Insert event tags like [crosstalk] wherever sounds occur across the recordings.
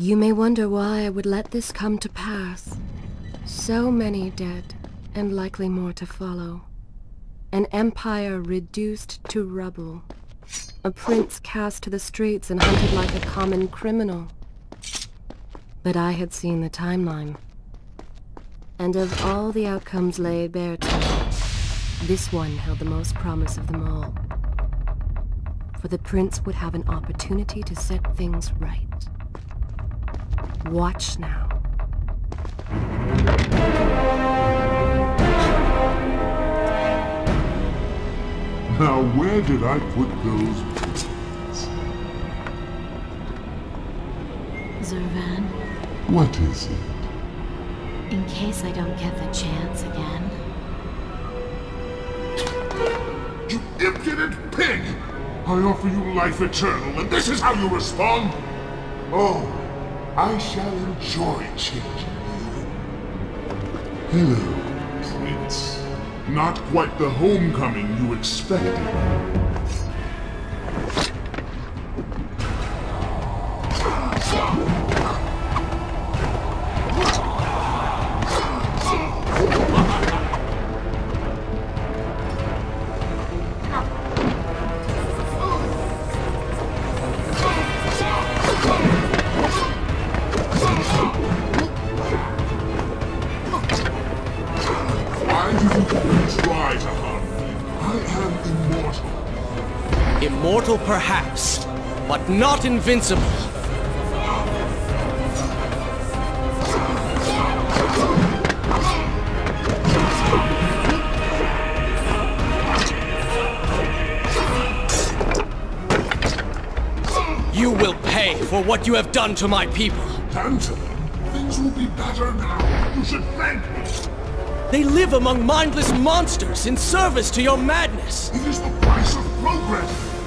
You may wonder why I would let this come to pass. So many dead, and likely more to follow. An empire reduced to rubble. A prince cast to the streets and hunted like a common criminal. But I had seen the timeline. And of all the outcomes laid bare to me, this one held the most promise of them all. For the prince would have an opportunity to set things right. Watch now. Now, where did I put those buttons? Zurvan, What is it? in case I don't get the chance again. You impudent pig! I offer you life eternal, and this is how you respond? Oh, I shall enjoy changing you. Hello, Prince. Not quite the homecoming you expected. Immortal perhaps, but not invincible. You will pay for what you have done to my people. Them? Things will be better now. You should thank me. They live among mindless monsters in service to your madness. It is the price of progress.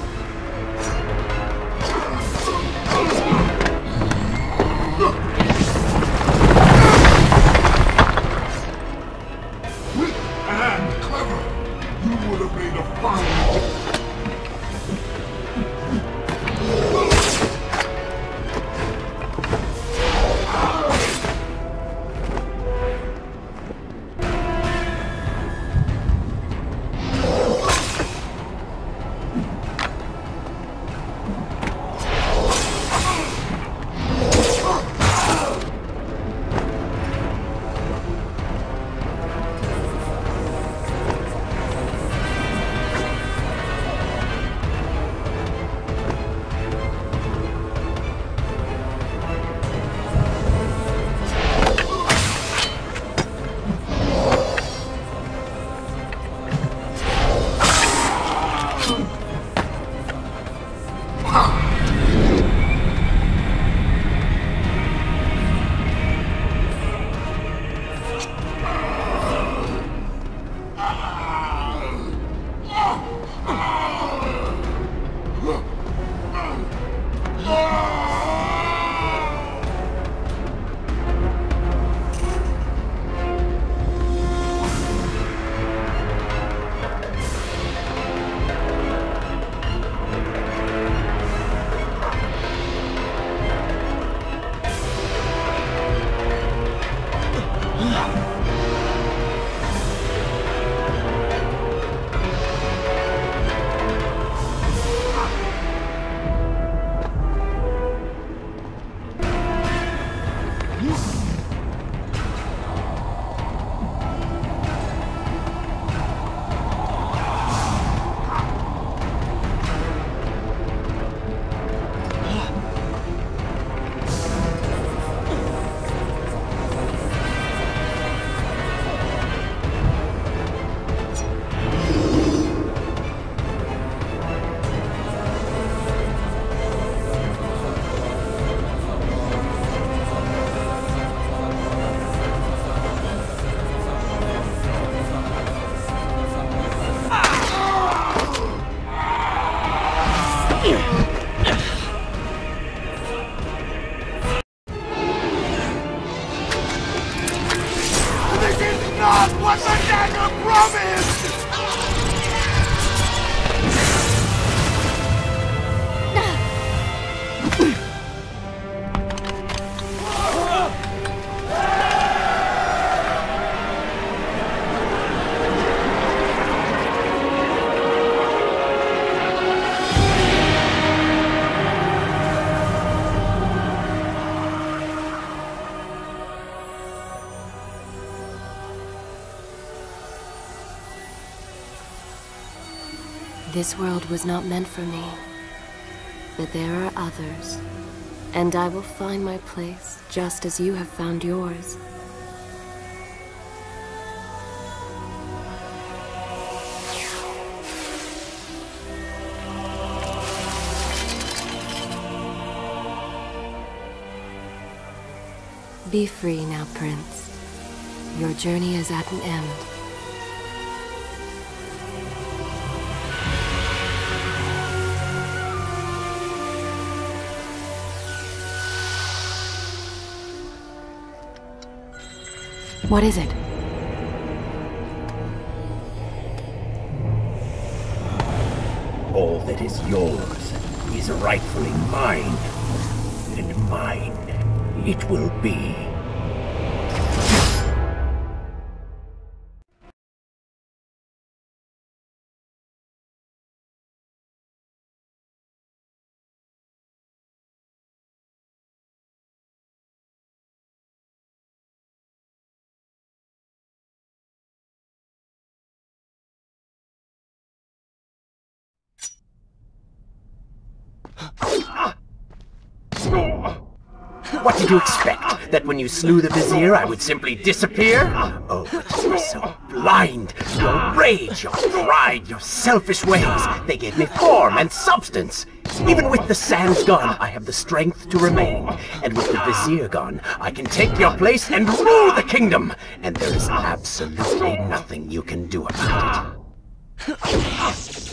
This world was not meant for me. But there are others. And I will find my place just as you have found yours. Be free now, Prince. Your journey is at an end. What is it? All that is yours is rightfully mine. And mine it will be. What did you expect? That when you slew the Vizier, I would simply disappear? Oh, but you are so blind. Your rage, your pride, your selfish ways, they gave me form and substance. Even with the sand gone, I have the strength to remain. And with the Vizier gone, I can take your place and rule the kingdom. And there is absolutely nothing you can do about it.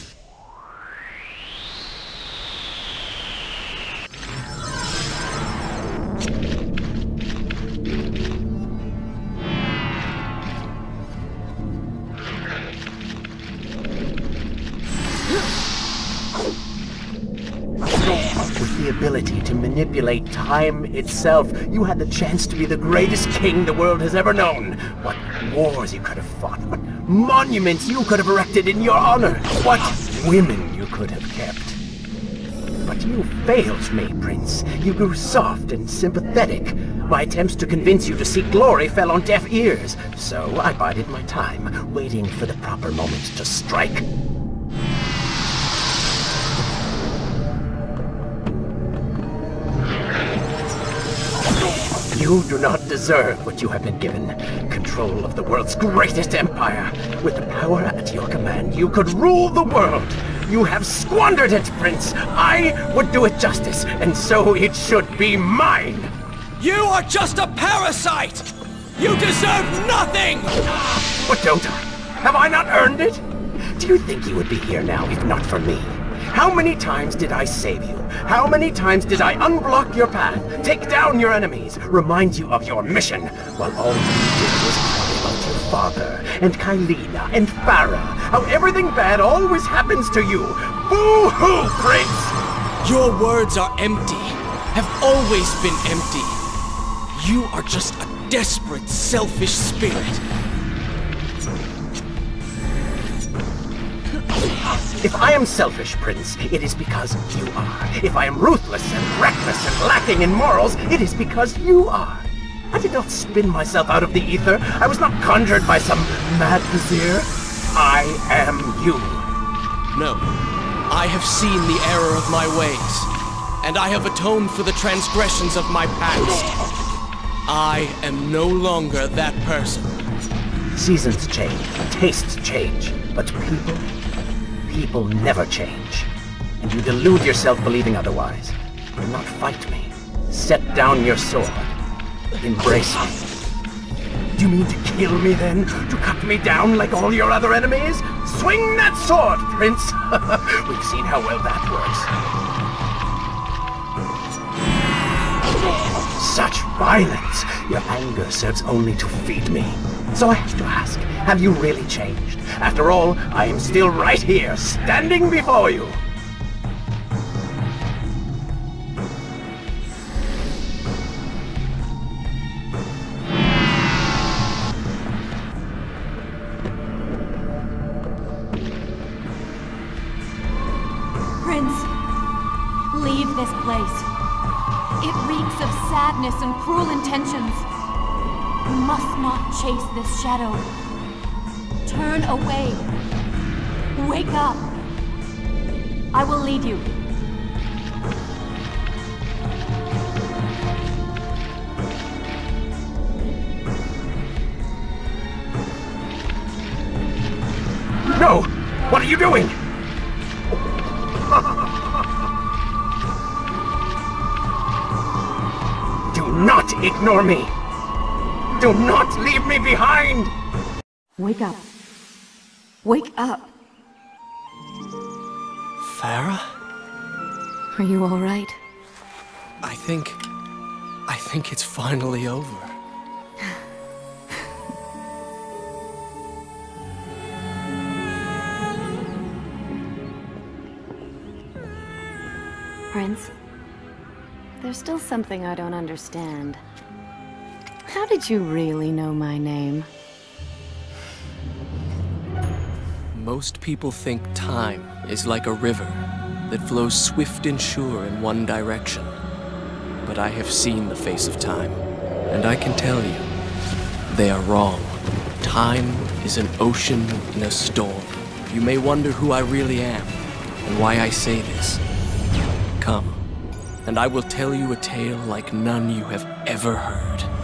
Manipulate time itself, you had the chance to be the greatest king the world has ever known. What wars you could have fought, what monuments you could have erected in your honor, what women you could have kept. But you failed me, Prince. You grew soft and sympathetic. My attempts to convince you to seek glory fell on deaf ears, so I bided my time, waiting for the proper moment to strike. You do not deserve what you have been given. Control of the world's greatest empire. With the power at your command, you could rule the world. You have squandered it, Prince. I would do it justice, and so it should be mine. You are just a parasite! You deserve nothing! But don't I? Have I not earned it? Do you think you would be here now if not for me? How many times did I save you? How many times did I unblock your path, take down your enemies, remind you of your mission, while all you did was cry about your father, and Kaileena, and Farah, how everything bad always happens to you? Boo-hoo, Prince! Your words are empty, have always been empty. You are just a desperate, selfish spirit. If I am selfish, Prince, it is because you are. If I am ruthless and reckless and lacking in morals, it is because you are. I did not spin myself out of the ether. I was not conjured by some mad vizier. I am you. No. I have seen the error of my ways, and I have atoned for the transgressions of my past. I am no longer that person. Seasons change, tastes change, but people People never change. And you delude yourself believing otherwise. Do not fight me. Set down your sword. Embrace me. Do you mean to kill me then? To cut me down like all your other enemies? Swing that sword, Prince! [laughs] We've seen how well that works. Such violence! Your anger serves only to feed me. So I have to ask, have you really changed? After all, I am still right here, standing before you. Prince, leave this place. It reeks of sadness and cruel intentions. Must not chase this shadow. Turn away. Wake up. I will lead you. No! What are you doing? [laughs] Do not ignore me! Do not leave me behind! Wake up. Wake up. Farah? Are you alright? I think. I think it's finally over. Prince, there's still something I don't understand. How did you really know my name? Most people think time is like a river that flows swift and sure in one direction. But I have seen the face of time, and I can tell you, they are wrong. Time is an ocean in a storm. You may wonder who I really am, and why I say this. Come, and I will tell you a tale like none you have ever heard.